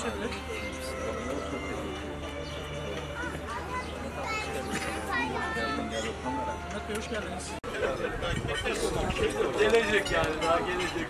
geçebilir. Mehmet Bey hoş geldiniz. Gelecek yani daha gelecek.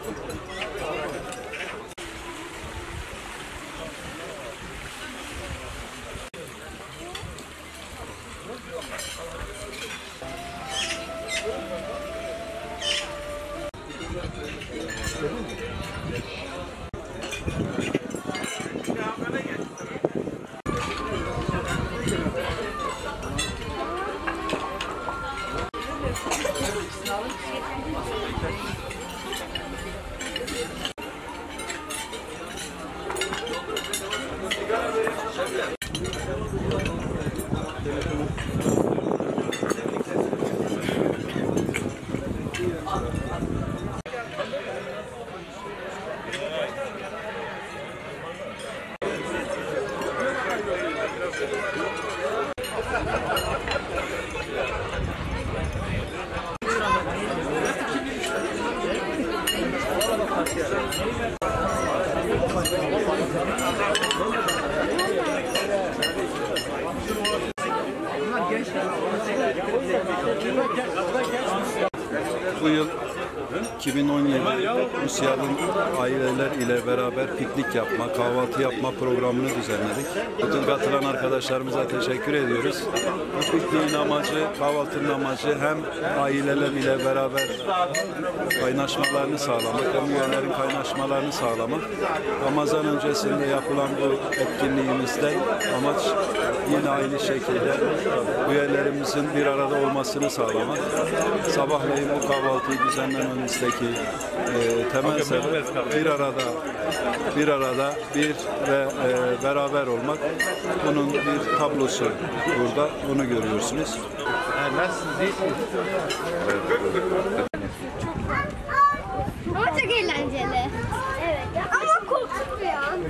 Bu yıl 2017 Rusya'nın aileler ile beraber piknik yapma, kahvaltı yapma programını düzenledik. Bütün katılan arkadaşlarımıza teşekkür ediyoruz. Bu pikniğin amacı, kahvaltının amacı hem aileler ile beraber kaynaşmalarını sağlamak, hem üyelerin kaynaşmalarını sağlamak. Ramazan öncesinde yapılan bu etkinliğimizden amaç yine aynı şekilde üyelerimizin bir arada olmasını sağlamak. Sabahleyin bu kahvaltıyı ülkemizdeki e, temel sebep bir arada bir arada bir ve e, beraber olmak. Bunun bir tablosu burada. Onu görüyorsunuz. Nasılsınız? İyisiniz? Çok eğlenceli. Evet. Ama korktuk bir an.